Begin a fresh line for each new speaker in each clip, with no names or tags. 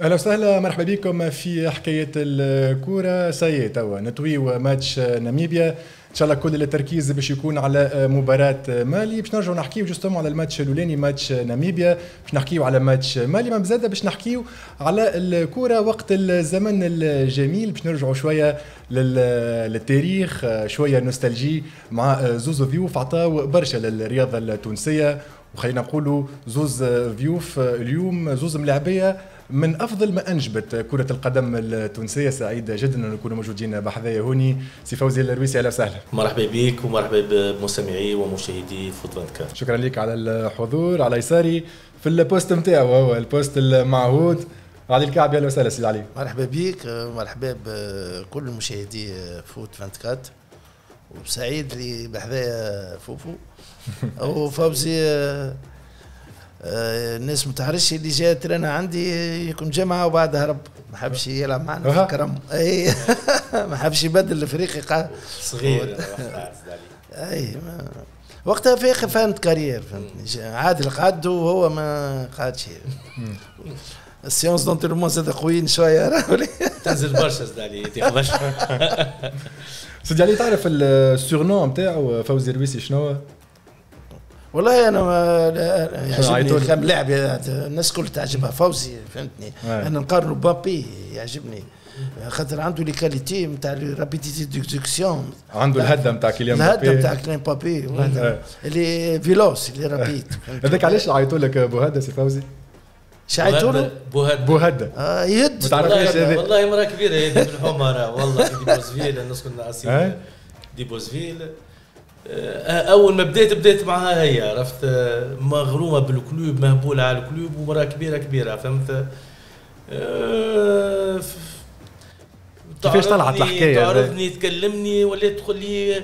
أهلا وسهلا مرحبا بكم في حكاية الكورة. سي توا نطويو ماتش ناميبيا. إن شاء الله كل التركيز باش يكون على مباراة مالي. باش نرجعوا نحكيو justement على الماتش الأولاني ماتش ناميبيا. باش نحكيو على ماتش مالي. أما زاده باش نحكيو على الكورة وقت الزمن الجميل. باش نرجعوا شوية للتاريخ شوية nostalgie مع زوز ضيوف. عطاو برشا للرياضة التونسية. وخلينا نقولوا زوز ضيوف اليوم زوز ملاعبية. من أفضل ما أنجبت كرة القدم التونسية سعيد جدا أن نكونوا موجودين بحذايا هوني. سي فوزي الرويسي أهلا وسهلا.
مرحبا بك ومرحبا بمستمعي ومشاهدي فوت 24
شكرا لك على الحضور على يساري في ال poste نتاعو هو ال poste المعهود. علي الكعبي أهلا وسهلا سيدي علي.
مرحبا بك مرحبا بكل مشاهدي Foot 24 وسعيد اللي بحذايا فوفو. وفوزي الناس ما تعرفش اللي جاء ترانا عندي يكون جمعة وبعد هرب ما حبش يلعب معنا في الكرم. اي ما حبش يبدل الفريق. قاعد
صغير.
أي وقتها في اخر فهمت carrière فهمتني. عادل قعد وهو ما قعدش. les séances d'entraînement زاد قويين شوية.
تنزل برشا زاد علي
سيدي علي تعرف ال surnom نتاعو فوزي الرويسي شنو
والله أنا ما يعجبني كم لاعب الناس الكل تعجبها. فوزي فهمتني؟ أنا نقارنه Mbappé يعجبني. خاطر عنده les qualités نتاع rapidité d'exécution
عنده الهده نتاع Kylian
Mbappé الهده نتاع كيليان بابي اللي véloce اللي rapide
هذاك علاش عيطوا لك بوهده سي فوزي؟
شعيتوا له؟
بوهده
بوهده
آه يد
ما تعرفيش
والله, مرة كبيرة هذه من حمارة والله دي بوزفيل الناس كنا دي بوزفيل. أول ما بديت بديت معها هي عرفت؟ مغرومة بالكلوب مهبولة على الكلوب ومراه كبيره كبيرة فهمت؟
كيفاش طلعت الحكاية
تعرفني تكلمني ولات تقول لي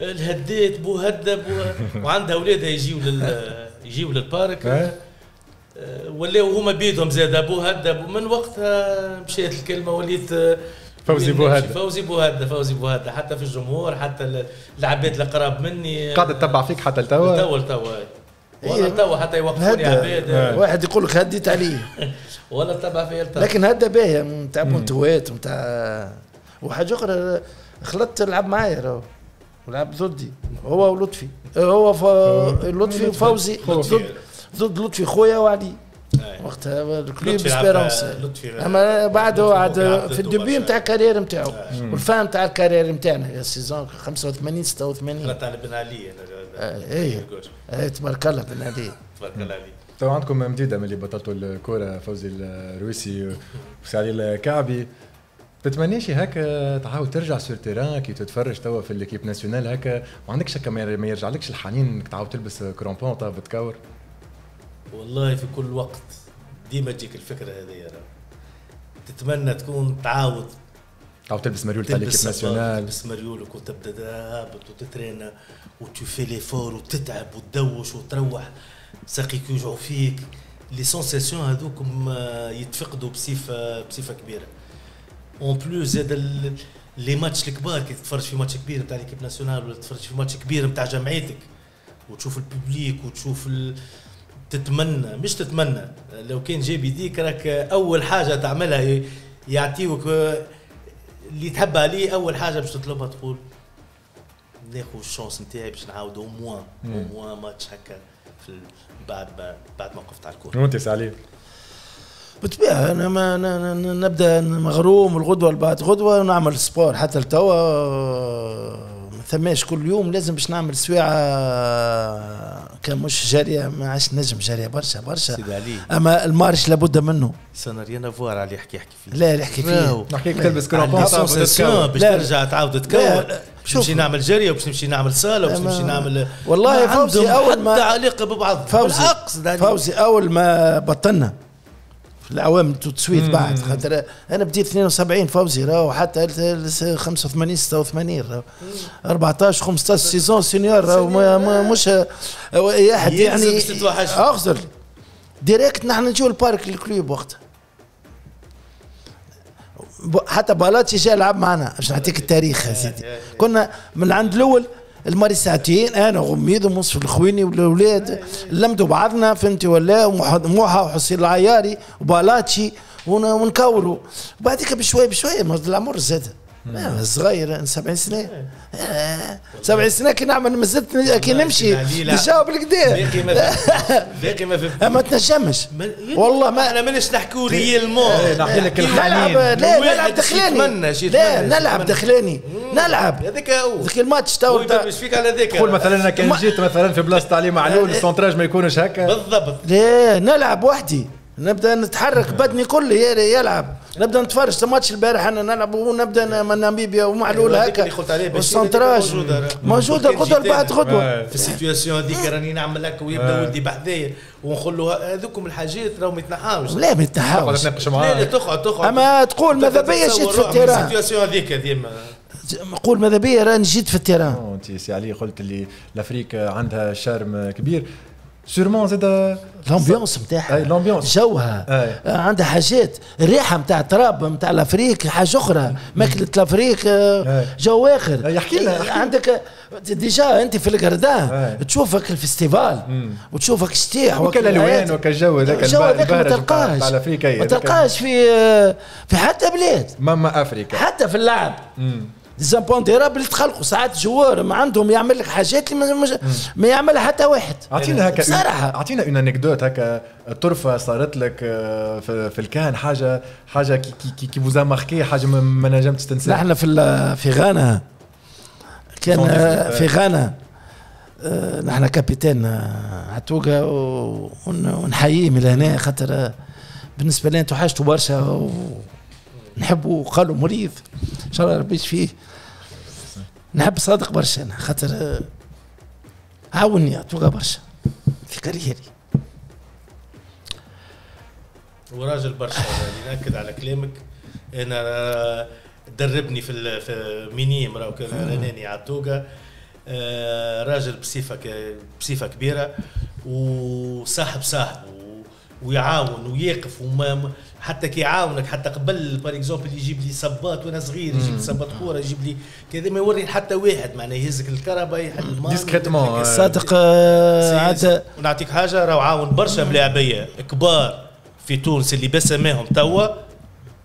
الهديت بو هدب وعندها اولادها يجيو لل يجيو للبارك. ولاو هما بيدهم زاد ابو هدب ومن وقتها مشيت الكلمة وليت
فوزي بوهدة
فوزي بوهدة فوزي بوهدة حتى في الجمهور حتى العباد القراب مني.
قاعد تتبع فيك حتى لتوا؟
توا توا والله توا حتى يوقفوني عباد.
واحد يقول لك هديت عليه
ولا تبع فيا
لكن هدا باهي نتاع بونتوات نتاع وحاجة أخرى. خلطت لعب معايا راهو. لعب ضدي. هو ولطفي. هو ف... لطفي وفوزي. ضد ضد لطفي خويا وعلي. وقتها ال club Espérance أما بعده عاد في ال début نتاع ال carrière نتاعو. وال fin نتاع ال carrière نتاعنا ال saison 85 86
نتاع بن علي
اي اي تبارك الله بن علي.
تبارك الله علي
تو عندكم مديده ملي بطلتوا الكورة فوزي الرويسي وسعدي الكعبي. تتمنيش هكا تعاود ترجع sur terrain كي تتفرج توا في l'équipe nationale هكا. ما عندكش هكا ما يرجعلكش الحنين انك تعاود تلبس crampons طاب تكور
والله في كل وقت ديما تجيك الفكرة هذه تتمنى تكون تعاود.
تعاود تلبس مريول تاع l'équipe nationale.
تلبس مريولك وتبدأ تهبط وتترينا وتشوفي l'effort وتتعب وتدوش وتروح. ساقيك يوجعوا فيك. les sensations هذوكم يتفقدوا بصفة بصفة كبيرة. en plus زاد les matchs الكبار كي تتفرج في ماتش كبير نتاع l'équipe nationale ولا تتفرج في ماتش كبير نتاع جمعيتك وتشوف ال public وتشوف ال... تتمنى مش تتمنى لو كان جاي بيديك راك أول حاجة تعملها يعطيوك اللي تحب عليه أول حاجة باش تطلبها تقول ناخذ chance نتاعي باش نعاود au moins au moins match هكا في بعد بعد ما وقفت على الكورة.
وأنت سعليم
بالطبيعة أنا ما نبدأ مغروم الغدوة بعد غدوة ونعمل sport حتى لتوا ما ثماش كل يوم لازم باش نعمل سواعة كان مش جارية ما عادش نجم جارية برشا برشا.
سيدي علي.
أما ال marche لابد منه.
سنة فوار على يحكي يحكي فيه.
لا يحكي فيه.
نحكي تلبس crampons
باش ترجع تعاود تكون باش نمشي نعمل جريه وباش نمشي نعمل صاله وباش نمشي نعمل
والله فوزي أول
ما علاقة ببعض.
فوزي فوزي أول ما بطلنا. العوام التسويت بعد خاطر أنا بديت 72 فوزي راهو حتى 85 86 راهو 14 15 saison senior راهو مش واحد. يعني اغزر direct نحن نجيو ال parc ال club وقتها حتى بالاتشي جا لعب معنا باش نعطيك التاريخ يا سيدي. كنا من عند الأول الماري ساعتين أنا وغميد ومصف الخويني والأولاد. لمدوا بعضنا فهمتي ولا موحى وحسين العياري وبالاتشي ون- ونكوروا بعديك بشويه بشويه العمر زاد صغير 70 سنة. آه، 70 سنة كي نعمل ما زلت كي نمشي. نجاوب بالكدا
باقي ما باقي ما فهمت
ما تنجمش والله ما
إحنا ماناش نحكوا ريالمون
إيه، نحكي لك الحنين.
نلعب لا نلعب دخلاني. لا نلعب. دخلاني. نلعب.
هذاك هو.
ذاك الماتش تو
مش فيك على ذاك؟
قول مثلا أنا كان جيت مثلا في بلاصة علي معلول السونتراج ما يكونش هكا؟
بالضبط.
لا نلعب وحدي. نبدأ نتحرك بدني كله يلعب. نبدا نتفرج. الماتش البارح أنا نلعب ونبدا من ناميبيا ومعلول
هذيك
هكا والسنتراج.
موجودة جيت
بعد
آه.
في ال situation هذيك راني نعمل هكا ويبدأ ولدي بحذايا ونقول له هذوكم الحاجات راهو ما يتنحاوش.
لا ما يتنحاوش.
لا لا تقعد تقعد.
أما تقول ماذا بيا جيت في ال
terrain؟ ال situation هذيك ديما
قول ماذا بيا راني جيت في ال
terrain. أنت سي علي قلت اللي ال Afrique عندها charme كبير. sûrement زاد
ال ambiance نتاعها
أي، ال ambiance.
جوها
أي.
آه، عندها حاجات الريحة نتاع التراب نتاع الافريق حاجة أخرى ماكلة الافريق. جو اخر
أي، احكي لنا،.
عندك ديجا أنت في القردان. تشوفك الفيستيفال وتشوفك شتيح
وكالالوان وكالجو هذاك
الجو هذاك ما تلقاش ما تلقاش في آه، في حتى بلاد
ماما افريكا
حتى في اللعب
مم.
ديزابون ديراب اللي تخلقوا ساعات جوار ما عندهم يعمل لك حاجات اللي ما- ما- يعملها حتى واحد.
أعطينا هكا
بصراحة.
أعطينا اون انكدوت هكا طرفه صارت لك آه، في, في الكان حاجة حاجة كي كي كي, فوزا ماركي حاجة ما, ما نجمتش تنساها.
نحن في في غانا. كان. آه، في غانا. آه، نحن كابيتان عتوقة ون- ونحييه من هنا خاطر بالنسبة لنا توحشته برشا ونحبه قالوا مريض. إن شاء الله ربي يشفيه. نحب صادق برشا أنا خاطر آه، عاوني عتوقة برشا في كاريري.
وراجل برشا يعني نأكد على كلامك. أنا دربني في في minimes راهو كان رناني آه، راجل بصفة بصفة كبيرة وصاحب صاحبه. ويعاون ويقف وما ما- حتى كي يعاونك حتى قبل par exemple يجيب لي صباط وأنا صغير يجيب لي صباط كورة يجيب لي كذا ما يوري حتى واحد معناه يهزك الكهرباء يحل الماء
Discrètement, آه.
صادق آه، عاد
ونعطيك حاجة راهو عاون برشا ملاعبية كبار في تونس اللي بسماهم توا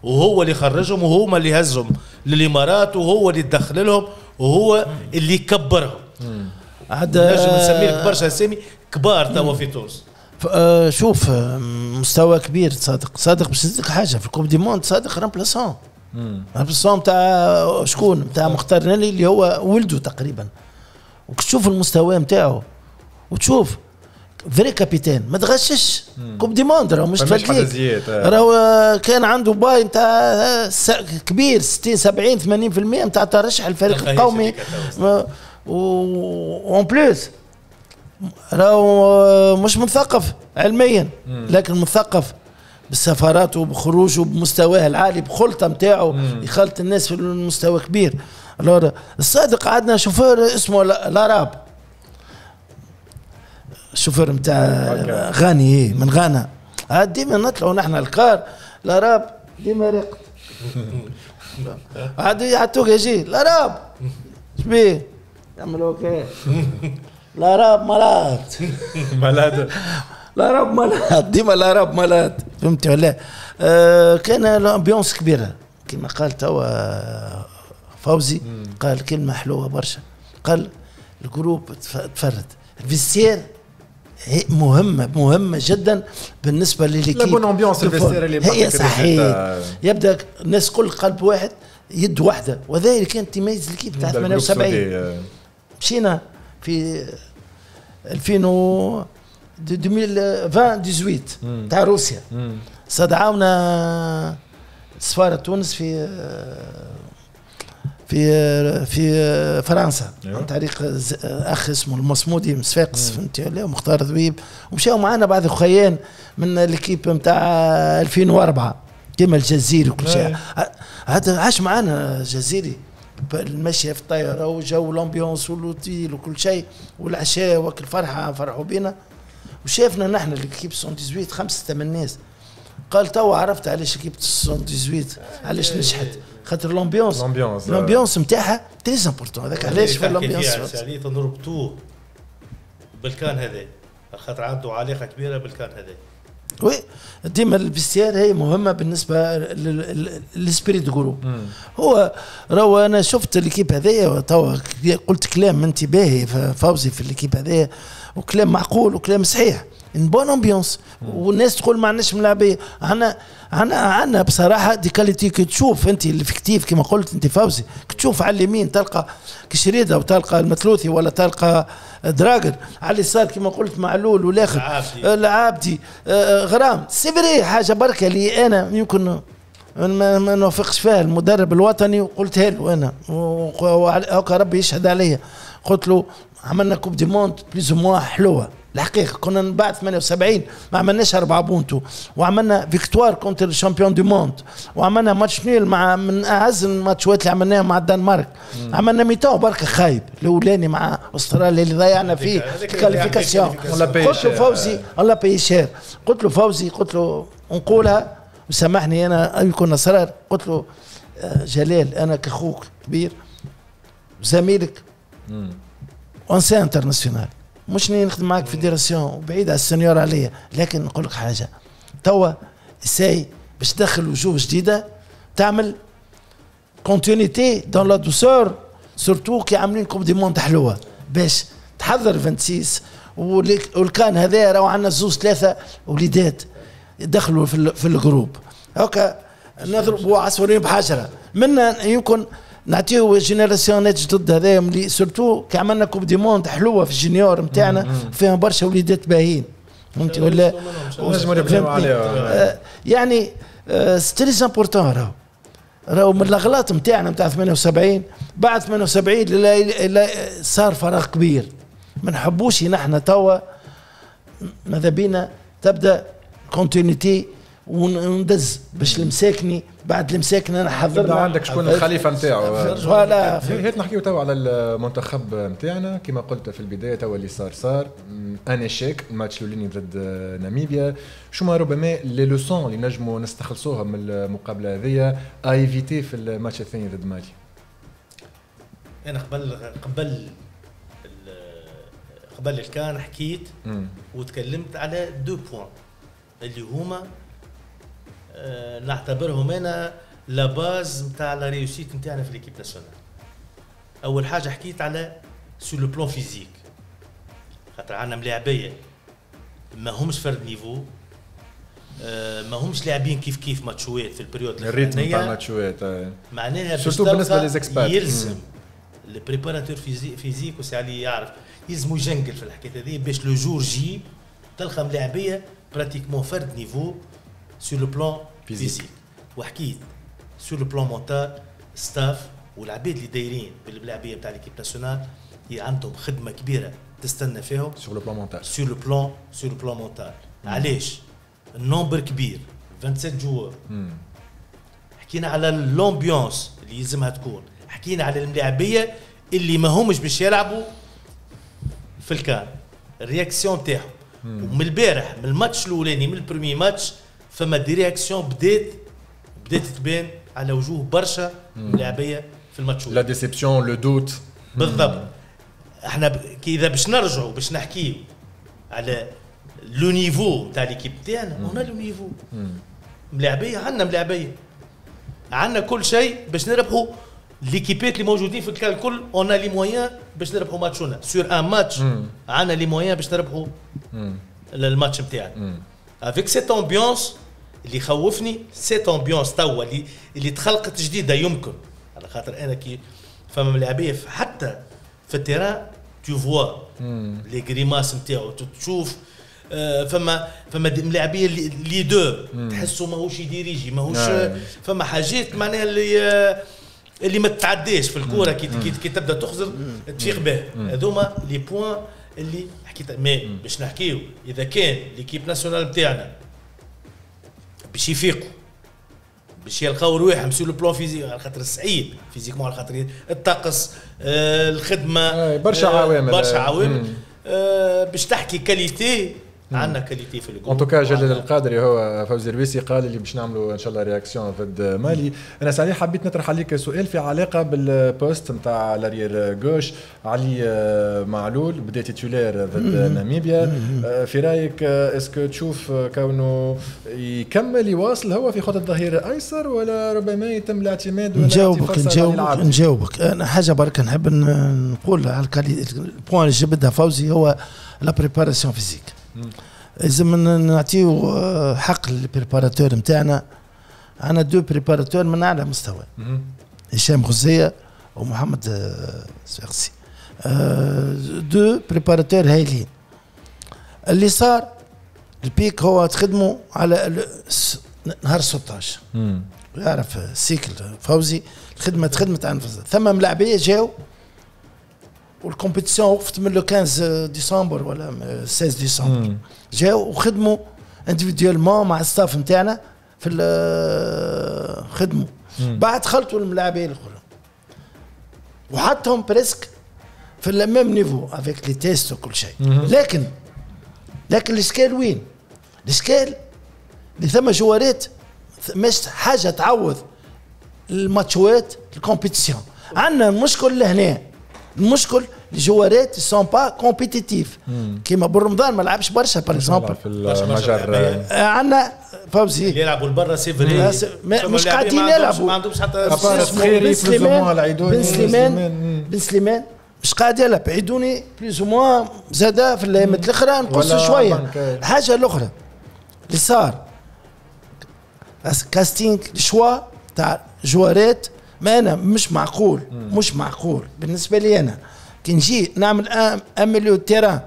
وهو اللي خرجهم وهو اللي هزهم للإمارات وهو اللي دخل لهم وهو اللي كبرهم.
عاد
نجم نسمي لك برشا أسامي كبار توا في تونس.
آه، شوف آه، مستوى كبير صادق. صادق باش نزيدك حاجة. في ال coupe du monde صادق remplaçant remplaçant نتاع شكون؟ نتاع مختار نالي اللي هو ولده تقريبا. وتشوف المستوى نتاعو وتشوف vrai capitaine ما تغشش. coupe du monde راهو مش
حدزيات، آه.
راهو آه، كان عنده باي نتاع كبير 60 70 80% نتاع ترشح الفريق القومي. en plus راهو مش مثقف علميا لكن مثقف بالسفرات وبخروجه بمستواه العالي بخلطة نتاعو يخلط الناس في المستوى كبير. الور الصادق عندنا شوفير اسمه لا- لاراب. الشوفير نتاع. غاني من غانا. عاد ديما نطلعوا نحن الكار لاراب ديما رقت عاد يعطوك يجي لاراب! شبيه. يعملوا هكا لاراب مرض
ملاد
لا رب ملات. ديما لا رب ملات. فهمت ولا؟ آه كان الامبيونس كبيرة. كما قال توا فوزي قال كلمة حلوة برشا. قال ال groupe تف- تفرد. ال vestiaire مهمة مهمة جدا بالنسبة ل
l'équipe la bonne
ambiance.
ال vestiaire اللي
هي صحيح. يبدأ الناس كل قلب واحد يد واحدة. وهذا اللي كان تميز l'équipe تاع
ده ال groupe
78
سودي، آه.
مشينا في 2000 و 2020 18 تاع روسيا. استدعونا سفارة تونس في في في فرنسا.
أيوة.
عن طريق أخ اسمه المصمودي من صفاقس فهمتي ولا مختار ذويب. ومشاو معنا بعض خويان من l'équipe نتاع 2004 كيما الجزيري وكل شيء. عاش معنا جزيري المشي في الطيارة وجو ال ambiance والوتيل وكل شيء والعشاء وكل فرحه فرحوا بينا. وشافنا نحن l'équipe 78 خمسة ثمان ناس. قال توا عرفت علاش l'équipe 78 علاش نجحت؟ خاطر ال
ambiance ال ambiance، آه.
ال ambiance نتاعها très importante هذاك علاش في ال ambiance
يعني نربطوه بالكان هذا. خاطر عنده علاقه كبيرة بالكان هذا.
oui ديما ال vestiaire هي مهمة بالنسبة لل esprit groupe. هو راهو أنا شفت l'équipe هذايا توا قلت كلام انتباهي فوزي في ال l'équipe هذايا وكلام معقول وكلام صحيح. une bonne ambiance والناس تقول ما عندناش ملاعبيه عندنا عندنا عندنا بصراحه des qualités كي تشوف انت ال effectif كما قلت انت فوزي تشوف على اليمين تلقى كشريده وتلقى المثلوثي ولا تلقى دراجر على اليسار كما قلت معلول والاخر العابدي, آه، غرام سي حاجة بركه لي أنا يمكن ما, ما نوافقش فيها المدرب الوطني وقلتها له أنا وهكا ربي يشهد عليا قلت له عملنا coupe du monde بليز موا حلوة. الحقيقة كنا من بعد 78 ما عملناش أربعة بونتو. وعملنا victoire contre ال champion du monde وعملنا match nul مع من أعز الماتشات اللي عملناهم مع الدنمارك. عملنا mi-temps بركه خايب الأولاني مع أستراليا اللي ضيعنا فيه ال qualification قلت له فوزي الله بيشير. قلت له فوزي قلت له نقولها. وسامحني أنا يكون اسرار قلت له آه، جلال أنا كأخوك كبير زميلك اونسي international مش نخدم معك في ديراسيون بعيد على السنيور عليا. لكن نقول لك حاجة. توا ساي باش تدخل وجوه جديدة تعمل continuité dans la douceur surtout كي عاملين coupe du monde حلوة. باش تحضر 26 والكان هذا راهو عندنا زوز ثلاثة وليدات دخلوا في, في ال groupe هكا نضربوا عصفورين بحجرة. منا يمكن نعطيو générationات جدد هذايا اللي surtout كي عملنا coupe du monde حلوة في ال junior نتاعنا فيها برشا وليدات باهيين. فهمت ولا؟ آه، يعني c'est très آه، important راهو. راهو من الأغلاط نتاعنا نتاع 78 بعد 78 صار فراغ كبير. ما نحبوش نحن توا ماذا بينا تبدأ continuité وندز باش المساكني بعد المساكنة انا حضرنا
عندك شكون الخليفة نتاعو؟
voilà.
هيك نحكيو توا على المنتخب نتاعنا. كما قلت في البداية توا اللي صار صار. un échec الماتش الأولاني ضد ناميبيا. شو ما ربما les leçons اللي نجموا نستخلصوها من المقابلة هذيا éviter في الماتش الثاني ضد مالي.
أنا قبل قبل قبل الكان حكيت وتكلمت على deux points اللي هما نعتبرهم أنا la base نتاع la réussite نتاعنا في l'équipe nationale. أول حاجة حكيت على sur le plan physique خاطر عندنا ملاعبية. ما همش فرد niveau. آه، ما همش لاعبين كيف كيف ماتشوات في ال
période ال rythme تاع الماتشوات آه.
معناها
surtout بالنسبة les expats
يلزم. ال préparateur physique وسي علي يعرف. يلزم يجنقل في الحكاية هذه باش le jour J تلقى ملاعبية pratiquement فرد niveau. sur le plan physique وحكيت sur le plan mental staff والعباد اللي دايرين باللاعبيه نتاع l'équipe nationale عندهم خدمه كبيره تستنى فيهم
sur le plan mental
sur le plan sur le plan mental علاش ال nombre كبير 27 joueurs حكينا على l'ambiance اللي يلزمها تكون حكينا على الملاعبيه اللي ما همش باش يلعبوا في الكان ال réaction تاعهم ومن البارح من الماتش الاولاني من ال premier ماتش فما des réactions بدات بدات تبان على وجوه برشا لاعبية في الماتش
la déception le doute
بالضبط. إحنا ب... كي إذا باش نرجعوا باش نحكيو على le niveau تاع l'équipe تاعنا هنا le niveau ملاعبية عندنا ملاعبية. عندنا كل شيء باش نربحوا. les équipeات اللي موجودين في الكل on a les moyens باش نربحوا ماتشونا. sur un match عندنا les moyens باش نربحوا الماتش نتاعنا avec cette ambiance اللي خوفني cette ambiance توا اللي اللي تخلقت جديدة يمكن. على خاطر أنا كي فما ملاعبيه حتى في ال terrain tu vois les grimaces نتاعو تشوف آه، فما فما ملاعبيه leader تحسوا ماهوش يdirigي ماهوش نعم. فما حاجات معناها اللي آه، اللي ما تتعداش في الكورة. كي, كي, كي تبدأ تخزر تفيق به. هذوما les points اللي حكيت. mais باش نحكيو إذا كان l'équipe nationale نتاعنا باش يفيقوا. باش يلقاو رواحهم sur le plan physique على خاطر صعيب physiquement على خاطر الطقس آه الخدمة
برشا عوامل.
برشا عوامل. آه باش تحكي qualité عندنا qualité في ال
groupe en tout cas جلال القادري هو فوزي الرويسي قال اللي باش نعملوا إن شاء الله réaction ضد مالي. أنا سالي حبيت نطرح عليك سؤال في علاقة بال poste نتاع l'arrière gauche علي آه، معلول بدأ titulaire ضد ناميبيا. آه، في رأيك آه، est-ce que تشوف كونه يكمل يواصل هو في خط الظهير الأيسر ولا ربما يتم الاعتماد ولا
نجاوبك نجاوبك نجاوبك. أنا حاجة برك نحب نقول على ال point اللي جبدها فوزي هو la préparation physique لازم نعطيو آه، حق لل préparateur نتاعنا. أنا deux préparateurs من أعلى مستوى. هشام غزية ومحمد آه، سفاقسي آه، deux préparateurs هايلين. اللي صار ال pic هو تخدموا على نهار 16 يعرف سيكل فوزي الخدمة تخدمت عن ثم ملاعبية جاو وال compétition وقفت من le 15 ديسمبر ولا 16 ديسمبر. جاو وخدموا individuellement مع ال staff نتاعنا في خدموا. بعد خلطوا الملاعبين الاخرى وحطهم presque في ال même niveau avec les tests وكل شيء. لكن لكن الإشكال وين؟ الإشكال اللي ثم جوارات مش حاجة تعوض الماتشوات ال compétition عندنا المشكل لهنا. المشكل الجوارات sont pas compétitifs كيما بالرمضان ما لعبش برشا par exemple
في المجر.
آه، عندنا فوزي
يلعبوا لبرا c'est vrai
مش قاعدين يلعبوا.
ما عندهمش حتى
بن سليمان بن سليمان بن سليمان. مش قاعد يلعب. عيدوني plus ou moins زادا في الايامات الأخرى نقص شوية. الحاجة الأخرى اللي صار. كاستينغ شوا تاع جوارات ما أنا مش معقول مش معقول. بالنسبة لي أنا. كي نجي نعمل ان مليو تيران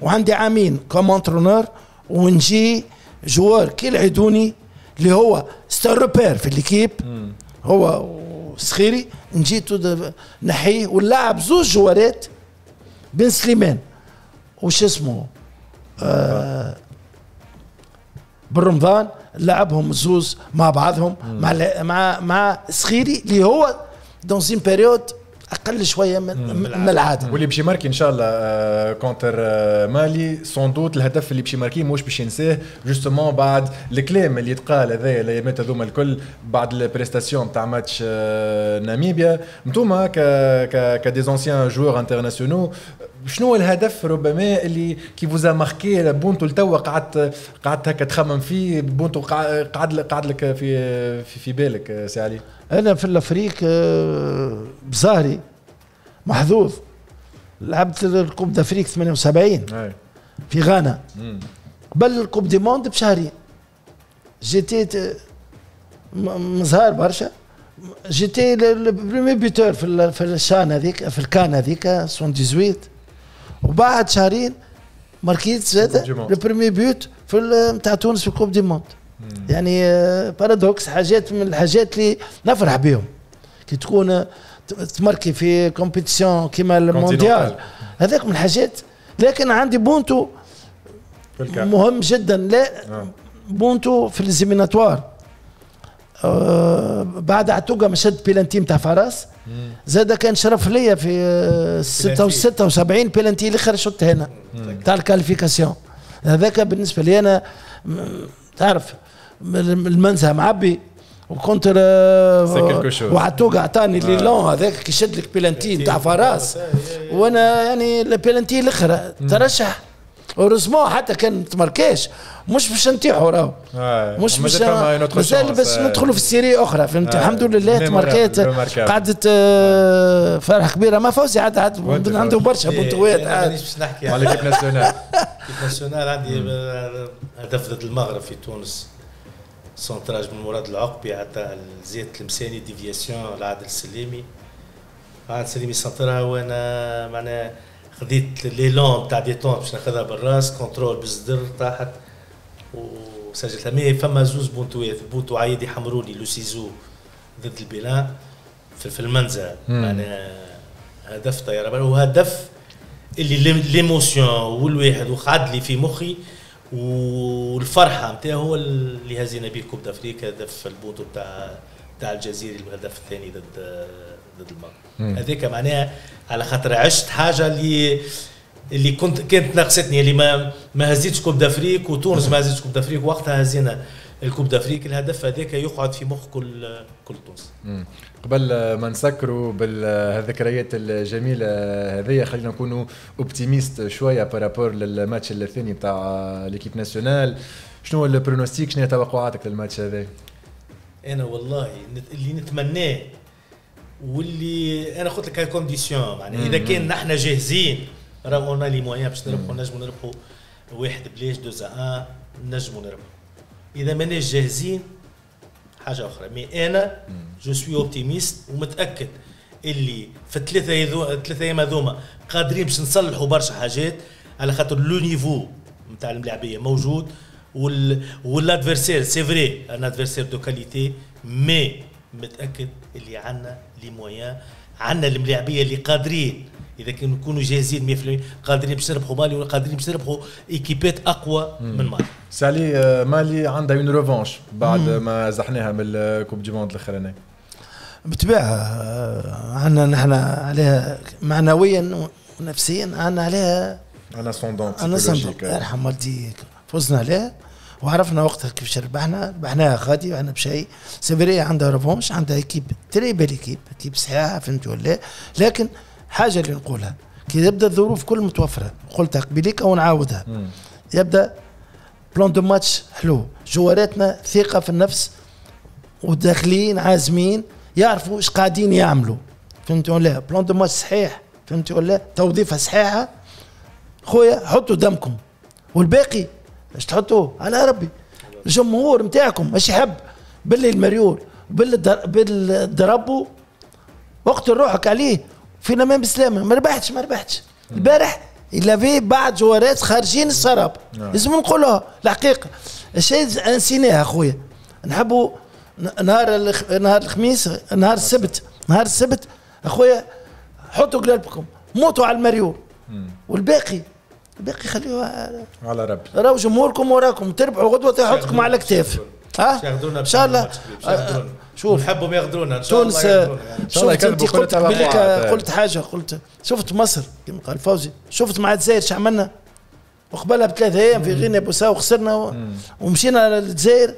وعندي عامين كوم انترونور ونجي جوار كي العيدوني اللي هو ستار روبير في ليكيب. هو سخيري نجي نحيه ونلعب زوج جوارات بن سليمان وش اسمه؟ آه بالرمضان لعبهم زوز مع بعضهم مع مع مع سخيري اللي هو dans une période أقل شوية من, من العادة.
واللي باش يماركي إن شاء الله آه contre آه مالي sans doute الهدف اللي باش يماركيه مش باش ينساه justement بعد الكلام اللي يتقال هذايا الايامات هذوما الكل بعد ال prestation تاع ماتش آه ناميبيا. انتوما ك ك ك des anciens joueurs internationaux شنو الهدف ربما اللي كي فوزا ماركي بونتو لتوا قعدت قعدت هكا تخمم فيه بونتو قعد قعد لك في في, في بالك سي علي؟
أنا في ال Afrique آه، بزهري محظوظ. لعبت ال coupe d'Afrique 78 في غانا. قبل ال coupe du monde بشهرين j'étais مزهار برشا. j'étais ال premier buteur في في ال CHAN هذيك في ال CAN هذيك 78 وبعد شهرين ماركيت زاد ال premier but في نتاع تونس في ال coupe du monde يعني paradoxe حاجات من الحاجات اللي نفرح بهم كي تكون تمركي في compétition كيما المونديال هذاك من الحاجات. لكن عندي بونتو مهم جدا. لا آه. بونتو في ال éliminatoires آه بعد عتوقة مشد بيلانتي نتاع فراس. زاد كان شرف ليا في 76 بيلانتي الآخر شوت هنا. تاع ال qualification. هذاك بالنسبة لي أنا تعرف المنزه معبي وكنت وعتوق اعطاني l'élan هذاك كي شد لك بيلانتي نتاع فراس. وأنا يعني البيلانتي الآخر ترشح. heureusement حتى كان تماركاش مش باش نطيحوا راهو. مش باش مازال بس ندخلوا في ال série أخرى فهمت؟ الحمد لله تماركات قعدت آه، فرح كبيرة. ما فوزي عاد عاد عنده برشا بنطوات
عاد. باش نحكي. على l'équipe nationale. l'équipe nationale عندي هدف ضد المغرب في تونس. centrage من مراد العقبي حتى زياد المساني déviation لعادل السليمي عادل السليمي سنترها وأنا معناها خذيت l'élan تاع détente باش ناخذها بالراس contrôle بالصدر طاحت وسجلتها. mais فما زوز بونتوات بونتو عايدي حمروني les ciseaux ضد البلان في, في المنزه معناها هدف طيارة. وهدف اللي l'émotion والواحد وقعد لي في مخي والفرحة نتاعو هو اللي هزينا به coupe d'Afrique هدف البونتو تاع تاع الجزيري الهدف الثاني ضد ضد المغرب هذاك معناها على خاطر عشت حاجة اللي اللي كنت كانت ناقصتني اللي ما ما هزيتش coupe d'Afrique وتونس ما هزيتش coupe d'Afrique وقتها هزينا ال coupe d'Afrique الهدف هذاك يقعد في مخ كل كل تونس
قبل ما نسكروا بالذكريات الجميلة هذيا خلينا نكونوا optimistes شوية par rapport للماتش الثاني بتاع l'équipe nationale شنو ال pronostic شنو توقعاتك للماتش هذا؟
أنا والله اللي نتمناه واللي أنا قلت لك هاي condition يعني إذا كان نحن جاهزين راهو أنا les moyens باش نربحوا نجموا نربحوا واحد بلاش دوزا ان نجموا نربحوا إذا ماناش جاهزين حاجة أخرى. mais أنا je suis optimiste ومتأكد اللي في الثلاثة يذو الثلاثة أيام هذوما قادرين باش نصلحوا برشا حاجات على خاطر le niveau نتاع الملاعبية موجود وال وال adversaire c'est vrai un adversaire de qualité mais متأكد اللي عندنا les moyens عندنا الملاعبية اللي قادرين. إذا كانوا نكونوا جاهزين 100% قادرين باش نربحوا مالي ولا قادرين باش نربحوا ايكيبات أقوى من مالي.
سالي آه، مالي عندها une revanche بعد ما زحناها من ال coupe du monde الأخراني.
بالطبيعه آه، عندنا نحن عليها معنويا ونفسيا عندنا عليها
un ascendant
un ascendant يرحم والديك. فزنا عليها. وعرفنا وقتها كيفاش ربحنا ربحناها غادي إحنا بشيء سيفيريا عندها revanche عندها équipe très belle équipe équipe صحيحة فهمت ولا لكن حاجة اللي نقولها كي يبدا الظروف كل متوفرة. قلتها قبيليك ونعاودها. يبدأ plan de match حلو. جواراتنا ثقة في النفس وداخلين عازمين يعرفوا إيش قاعدين يعملوا. فهمت ولا plan de match صحيح. فهمت ولا توظيفة صحيحة. خويا حطوا دمكم. والباقي إيش تحطوه؟ على ربي الجمهور نتاعكم مش يحب. باللي المريول باللي ضربوا وقت روحك عليه. في نمام بسلامه ما ربحتش ما ربحتش. البارح إلا في بعض جوارات خارجين السراب. نعم. لازم نقولها الحقيقة. الشيء نسيناه أخويا. نحبوا نهار نهار الخميس نهار السبت. نهار السبت. أخويا حطوا قلبكم. موتوا على المريول. والباقي الباقي خليه
على ربي.
راهو جمهوركم وراكم تربحوا غدوة يحطكم على الكتاف
ها؟ إن شاء الله. شوف. نحبهم ياخذونا إن شاء الله تونس
الله انت قلت قلت حاجة قلت شفت مصر كما قال فوزي شفت مع الجزائر شو عملنا؟ وقبلها بثلاث أيام في غينيا بوساو خسرنا ومشينا للجزائر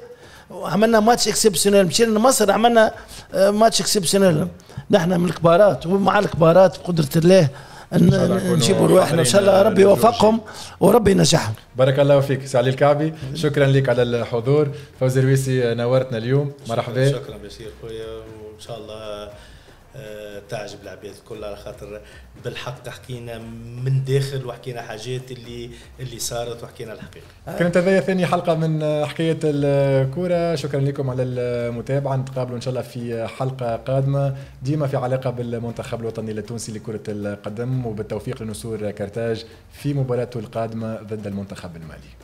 وعملنا match exceptionnel مشينا لمصر عملنا match exceptionnel نحن من الكبارات ومع الكبارات بقدرة الله نجيبوا رواحنا إن شاء الله ربي يوفقهم وربي ينجحهم.
بارك الله فيك سعلي الكعبي. شكرا لك على الحضور. فوزي الرويسي نورتنا اليوم. مرحبا.
شكرا بشير خويا وإن شاء الله تعجب العباد الكل على خاطر بالحق حكينا من داخل وحكينا حاجات اللي اللي صارت وحكينا الحقيقة.
كانت هذه ثاني حلقة من حكاية الكورة، شكرا لكم على المتابعة، نتقابلوا إن شاء الله في حلقة قادمة ديما في علاقة بالمنتخب الوطني التونسي لكرة القدم وبالتوفيق لنسور كرتاج في مباراته القادمة ضد المنتخب المالي.